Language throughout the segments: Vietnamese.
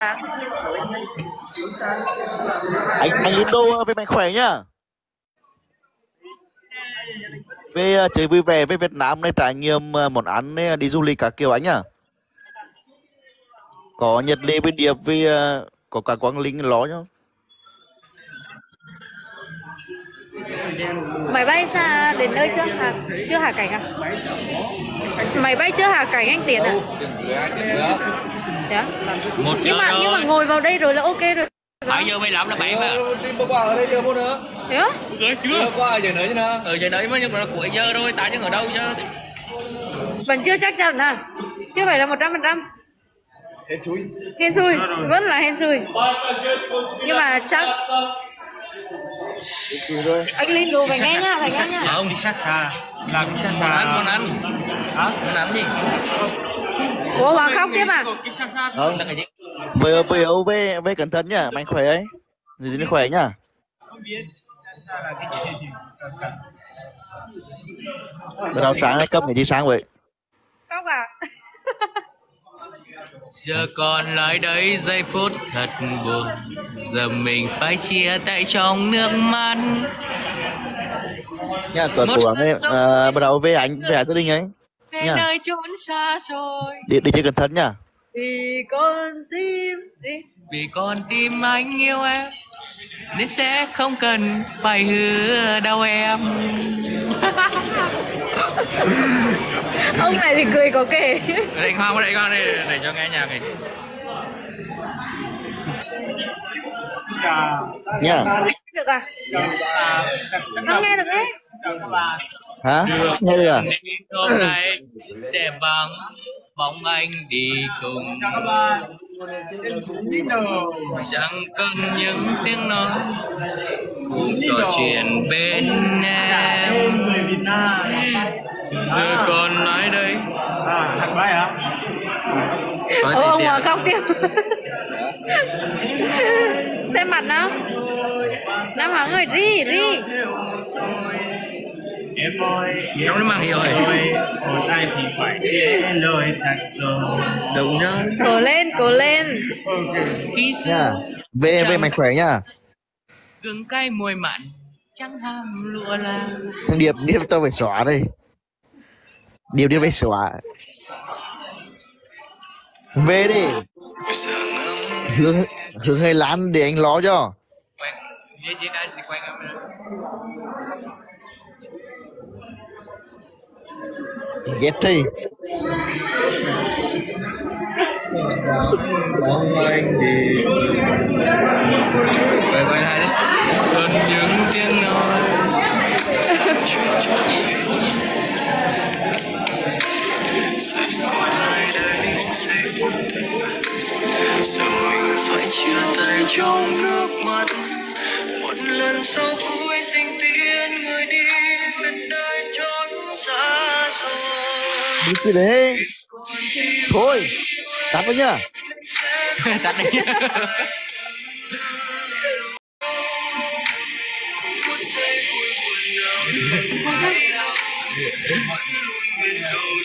anh anh Lindo ờ, về mạnh khỏe nhá. Về ờ, chơi vui vẻ với Việt Nam này trải nghiệm ờ, món ăn này, đi du lịch các kiểu anh à có Nhật Lê với Điệp với có cả Quang Linh ló nhá. Máy bay xa đến nơi chưa? Hả chưa hạ cảnh à? Máy bay chưa hạ cảnh anh tiến à dạ. Một nhưng mà nhưng mà ngồi vào đây rồi là ok rồi. Phải giờ 15 là bảy mà. Đi bộ qua ở đây giờ mua nữa? Thế á chưa? Chưa qua giờ nữa chứ nữa. Ừ giờ đấy mới nhưng mà cuối giờ rồi tại chứ ở đâu chứ? Vẫn chưa chắc chắn à chưa phải là một trăm phần trăm. Hên xui. Hên xui vẫn là hên xui. Nhưng mà chắc anh linh đồ phải nghe nhá phải nghe nhá không Kinshasa là món Kinshasa ăn món ăn. Hả? Món ăn gì? Ủa hòa khóc tiếp à? không. Với với ấu về về cẩn thận nhá mạnh khỏe ấy. Gì gì khỏe nhá. Không biết. Kinshasa là cái gì? Kinshasa bữa nào sáng nay cấp để đi sáng vậy. Khóc à giờ còn lại đây giây phút thật buồn. Giờ mình phải chia tay trong nước mắt. Nha cố gắng ấy à, bắt đầu về anh về gia đình ấy. về Nha. nơi chốn xa xôi đi đi chơi cẩn thận nhá vì con tim đi. Vì con tim anh yêu em nên sẽ không cần phải hứa đâu em. Ông này thì cười có kể. Đây khoan qua đây con đây để cho nghe nhạc này. Xin chào nhá được à? Không nghe được đấy. Hả? Nghe được à? Hôm nay sẽ vắng bóng anh đi cùng. Chẳng cần những tiếng nói cùng trò chuyện bên em. Người giờ còn lại đây? À Ô, ông tiền. Hòa khóc tiếp. Xem mặt nào. Nam hoàng ơi ri ri Trong nó mang hiệu rồi một ai thì phải nghe lời thật rồi. Đúng rồi cố lên cố lên. Ok khi nhá xưa về về mạnh khỏe nhá gừng cay môi mặn trắng ham lụa là. Thằng điệp điệp tao phải xóa đây. Điệp điệp phải xóa. Về đi. Hướng hướng hay lán để anh lo cho. Chị chị quen ghét thi anh đi đấy gần những tiếng nói mình phải chia tay trong nước mắt một lần sau cuối sinh tiễn người đi về nơi cho đi cứ đấy. Thôi tắt vào nhá. Tắt đi.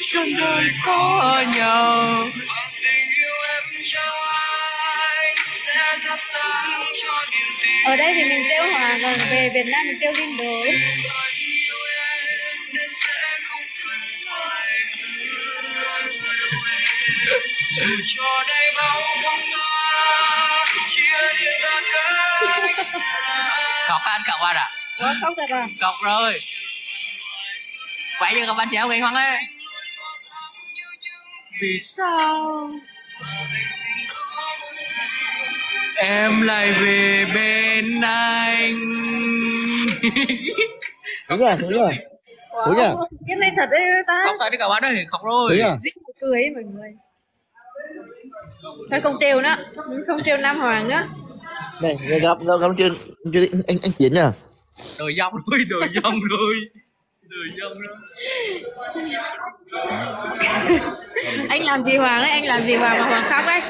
Trong đời có nhau. Và tình yêu em trao anh sẽ thắp sáng cho niềm tin. Ở đây thì mình kêu hòa còn về việt nam mình kêu linh đồ dù cho đây bão phong ba chia liền ta cách xa. Cọc anh? Cọc anh à có khóc được à cọc rồi. Quay cho các bạn chéo gây hoang ấy vì sao em lại về bên anh? Đúng rồi đúng rồi. Đúng nhỉ? cái này thật đấy ta. Khóc tại đi cả bạn ơi khóc rồi. Đúng nhá cười ấy mọi người thôi không trêu nữa không trêu nam hoàng nữa này gặp gặp gặp chưa chưa anh anh tiến nhá đời dông rồi đời dông rồi đời dông rồi anh làm gì hoàng ấy? Anh làm gì hoàng mà hoàng khóc ấy?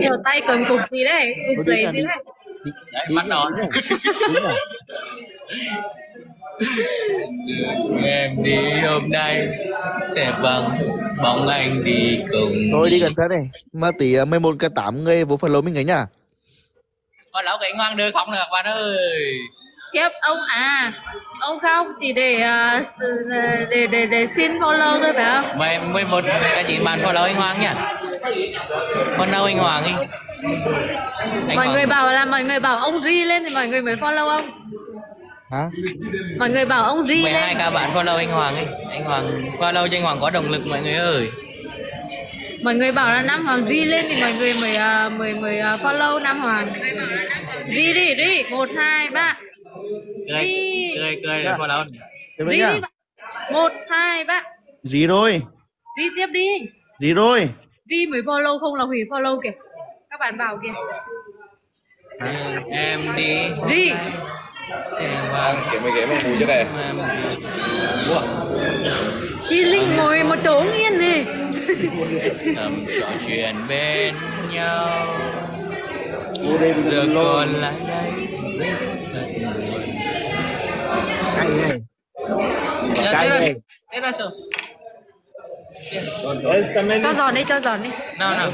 Nhiều tay còn cục gì đấy? Cục giấy gì đấy? Đấy, mắt đỏ. em đi hôm nay sẽ vắng bóng anh đi cùng thôi đi cẩn thận này. Mà tỷ ờ, 11 cái 8 người vô follow mình ấy nhá. Con lão cái ngoan đưa không được bạn ơi? Kiếp ông à ông không? Chỉ để s- để để để xin follow thôi phải không? Mười mười một cái chị bạn follow anh Hoàng nhá follow anh Hoàng đi. Anh mọi Hoàng- người bảo là mọi người bảo ông ri lên thì mọi người mới follow ông hả? Mọi người bảo ông ri 12 lên. các bạn follow anh Hoàng ấy. Anh Hoàng follow cho anh Hoàng có động lực mọi người ơi. Mọi người bảo là nam hoàng ri lên thì mọi người mới ờ, mới mới ờ, follow nam hoàng. Ri đi ri một hai ba. Cười Đi. cười cười để Dạ. follow ri đi một hai ba. Gì rồi ri tiếp đi. Gì rồi ri mới follow không là hủy follow kìa. Các bạn bảo kìa. Đường em đi. Ri Kiểu mấy ghế mà mùi cho kìa chị linh ngồi một chỗ yên này thầm trò chuyện bên nhau. Giờ còn lại đây cay này. Cay này. thế là sao cho giòn đi cho giòn đi. Nào nào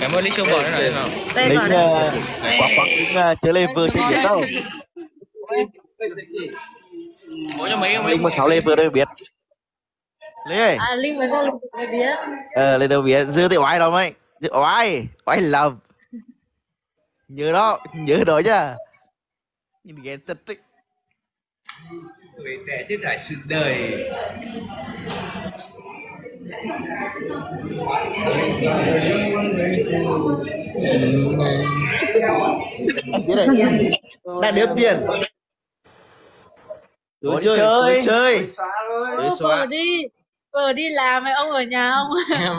cái môi lít chung bỏ nó rồi nào đây đây. uh, quắc uh, chơi lên vừa chơi biết đâu. Bố cho mấy ông mà sáu lên vừa đâu biết. Lý ơi. À linh và do linh mới biết. Ờ lên đâu biết. Dư thì oai đâu mấy. Oai oai lầm. Nhớ đó nhớ đó nha nhìn ghét đấy. Tuổi trẻ chứ trải sự đời. này đang đếm tiền. Tôi chơi, tôi chơi, tôi vợ xóa. đi vợ đi làm ông ở nhà ông.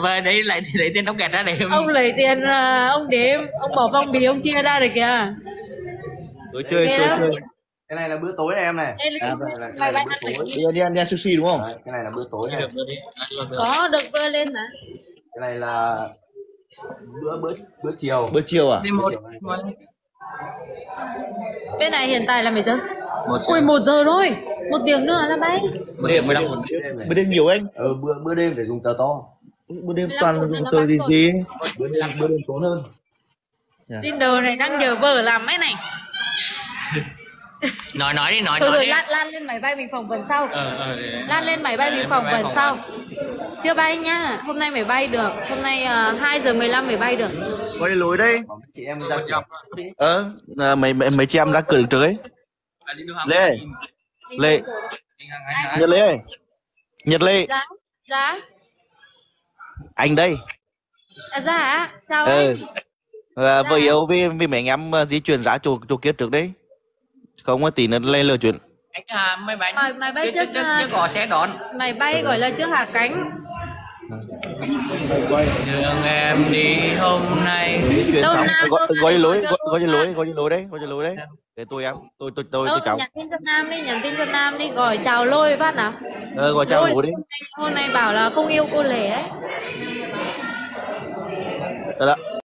Và đấy lại thì lấy tiền đóng kẹt ra để ông lấy tiền à, ông đếm ông bỏ phong bì ông chia ra được kìa. Tôi chơi, tôi chơi. Cái này là bữa tối này em này. Ê, À, là- cái này là bữa phải tối. Đi đi ăn, đi ăn sushi đúng không? Đấy, cái này là bữa tối này. Được rồi đi. Được, được. có được vơ lên mà. Cái này là bữa bữa bữa chiều. Bữa chiều à? một một bên này hiện tại là mấy giờ? Một ui một giờ rồi một tiếng nữa là bay. Một điểm mười lăm bữa đêm Bữa đêm nhiều anh. ừ, bữa bữa đêm phải dùng tờ to. Bữa đêm 15 toàn là nữa tờ gì gì. bữa đêm bữa đêm tốn hơn. Tinder này đang nhờ vợ làm ấy này nói nói đi nói thôi nói rồi đi lan lan lên máy bay mình phỏng vấn sau ờ ờ để- lan lên máy bay để mình phỏng vấn sau chưa bay nhá hôm nay mới bay được hôm nay uh, 2 giờ 15 mới bay được Có đi lối đây. chị em ra Ờ, à, mấy mấy mấy chị em ra cửa trước ấy. À. Lê. Lê. Nhật Lê ơi. Nhật Lê, giá giá anh đây. à, giá hả? chào Ờ. anh À, vợ yêu với với mấy anh em à, di chuyển ra chỗ chỗ kia trước đấy. Không có tí nữa lên lừa chuyện. anh à mấy bánh Máy- máy bay chứ, trước chứ, à. có xe đón máy bay gọi là chưa hạ cánh đường em đi hôm nay Đâu Nam, gọi gọi lối gọi lối gọi lối đấy gọi lối đấy. Để tôi em tôi tôi tôi tôi cháu. nhắn tin cho Nam đi nhắn tin cho Nam đi gọi chào lôi phát nào Ờ, gọi cháu Lôi, đi. hôm nay- hôm nay bảo là không yêu cô lẻ ấy Đó đó.